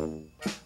Mm-hmm.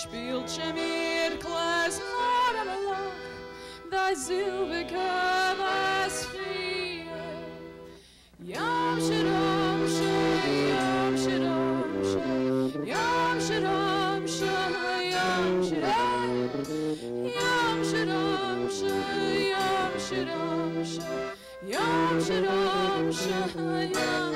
Und spielt schon mir Glas Marmelach, da Silbeke was frieren. Yam shadam shay, yam shadam shay, yam shadam shay, yam shadam, yam shadam shay, yam shadam shay,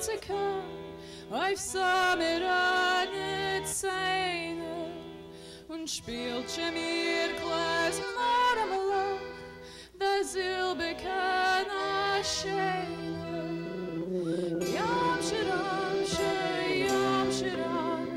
25 auf Samerane Zeine und schon mir Glas Marmelade, da Silbe kann erscheinen. Yam shiram shay, yam shiram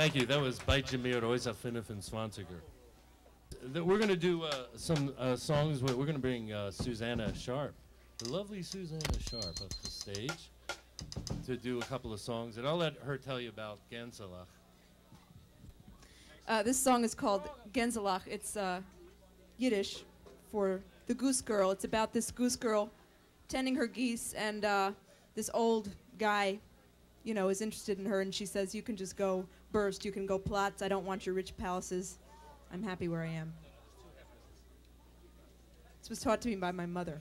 Thank you. That was by Jamir Oisa Finnefen Swanziger. Th- We're going to do uh, some uh, songs. We're going to bring uh, Susanna Sharp, the lovely Susanna Sharp, up the stage to do a couple of songs. And I'll let her tell you about Gansalach. Uh, this song is called Gänselach. It's uh, Yiddish for the goose girl. It's about this goose girl tending her geese, and uh, this old guy, you know, is interested in her, and she says, "You can just go burst. You can go plots. I don't want your rich palaces. I'm happy where I am." This was taught to me by my mother.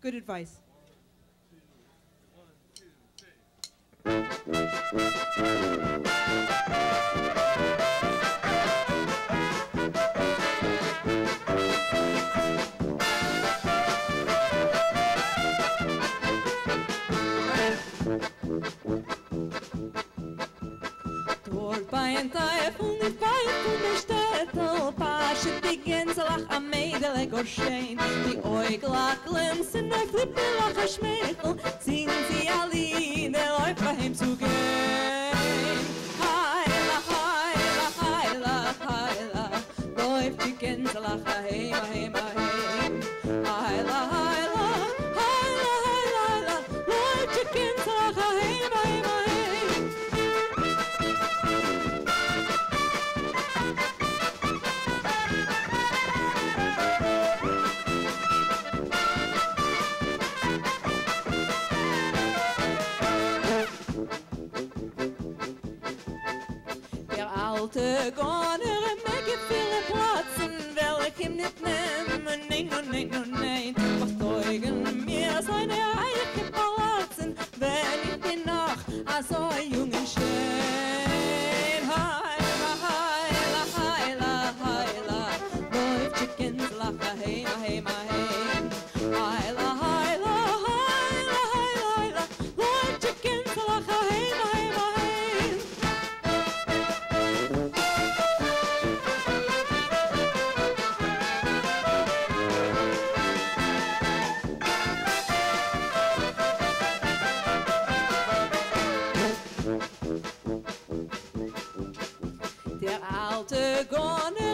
Good advice. Ein Teufel nicht weit von der Städte, Pasche die Gänselach am Mädel gorschein. Die Äuglach glänzen, der Flippelach a Schmeichel, singen sie a Lied, der läuft bei ihm zu gehen. Heila, heila, heila, heila, läuft die Gänselach a heim, a alte Goner mege viele Platzen, ihm nicht nehmen, nein, no, nein, no, nein. Was teugen mir seine eiche Palatzen, wenn ich bin noch a so jungen Schein. Alte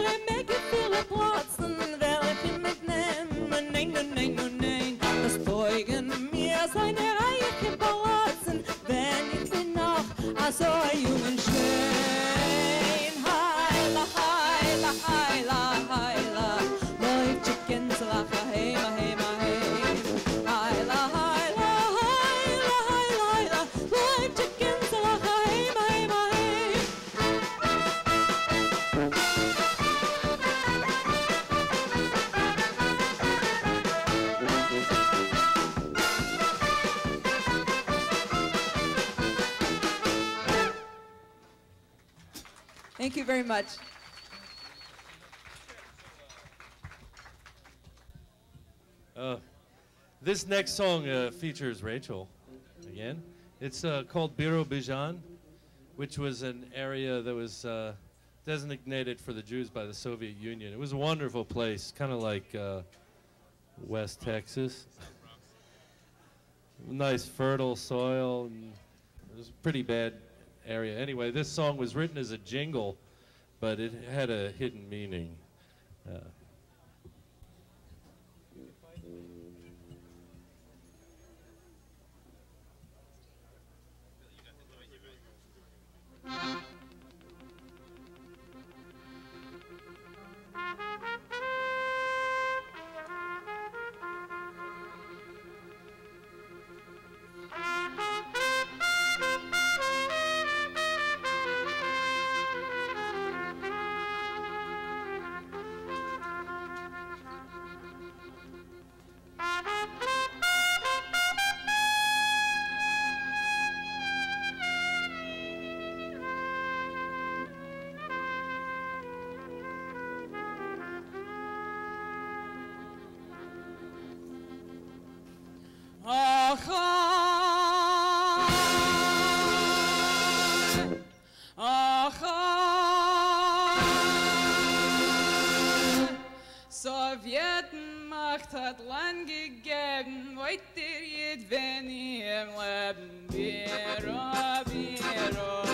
Thank you very much. Uh, this next song uh, features Rachel again. It's uh, called Birobidzhan, which was an area that was uh, designated for the Jews by the Soviet Union. It was a wonderful place, kind of like uh, West Texas. nice fertile soil. And it was pretty bad area. Anyway, this song was written as a jingle, but it had a hidden meaning. Uh, Sowjeten Macht hat lang gegeben, heute jed, wenn ihr im Leben wäre, oh, wäre. Oh.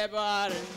é barbeiro.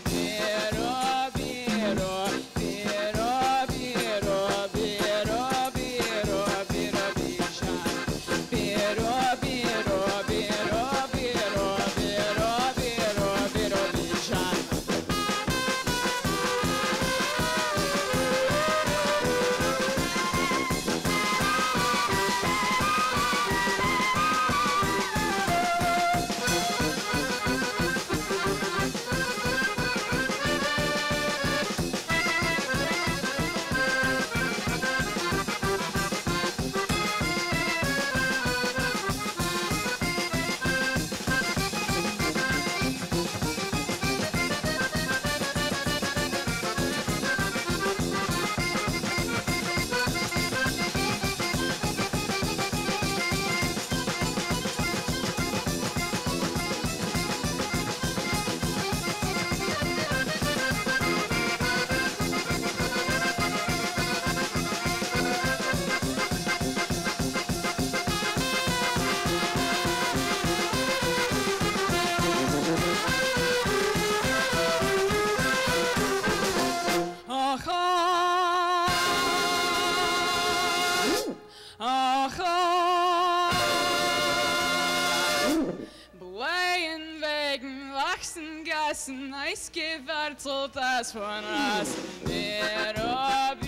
skifar tóta svona snir og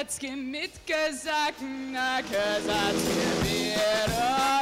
Kasatzki mit Gesacken, na Kasatzki wäre.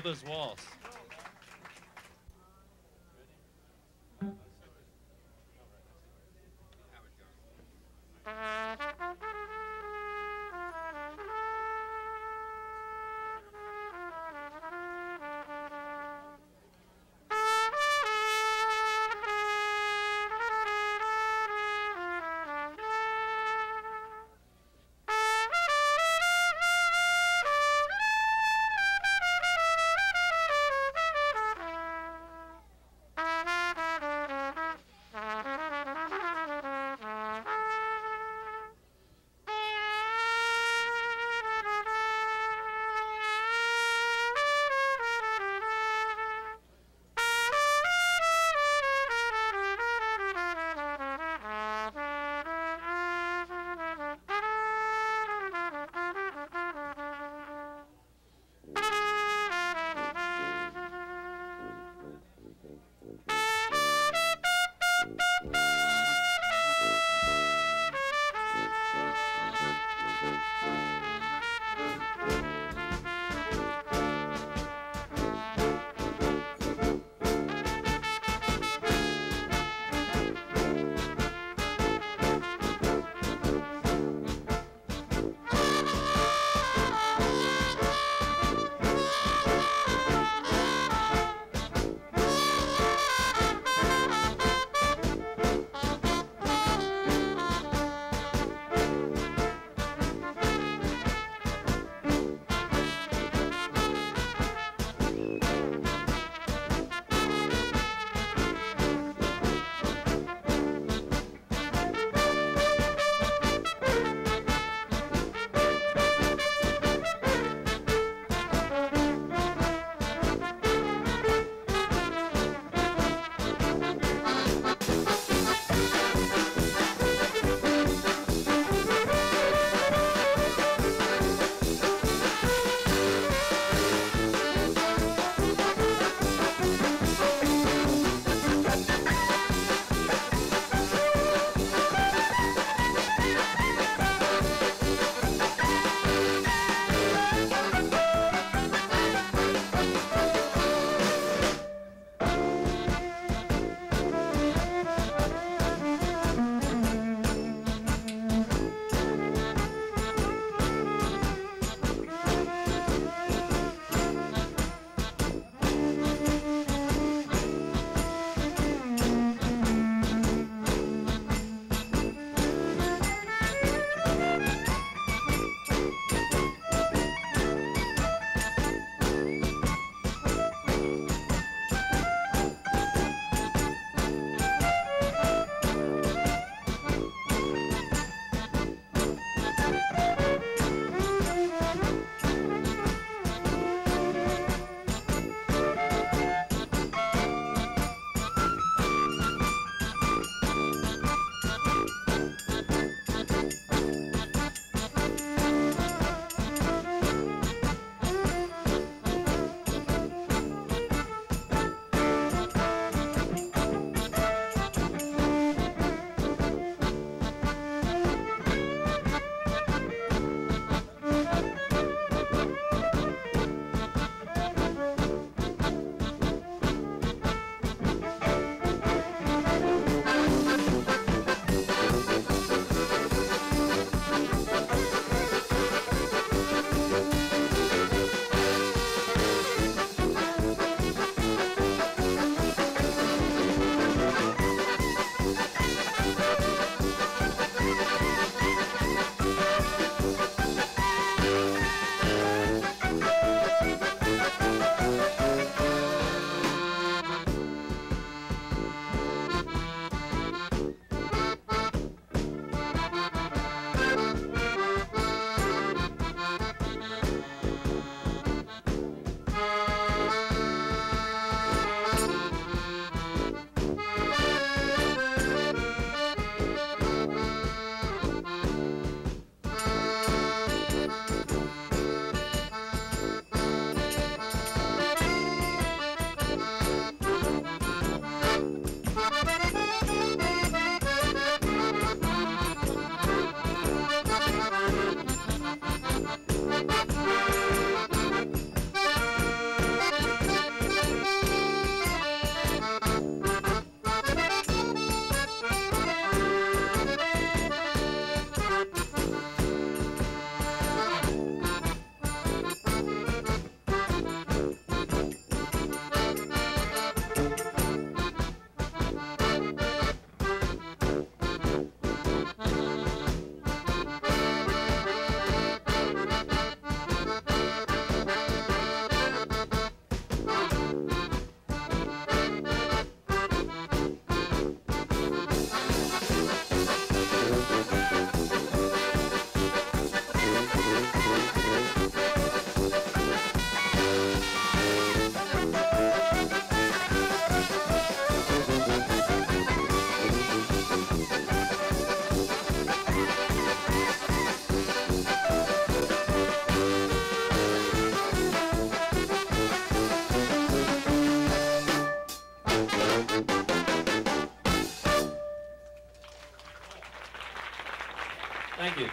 Bubba's Waltz.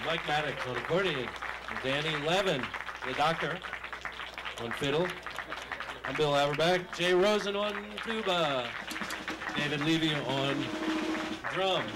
Mike Maddox on accordion. Danny Levin, the doctor, on fiddle. I'm Bill Averback. Jay Rosen on tuba. David Levy on drums.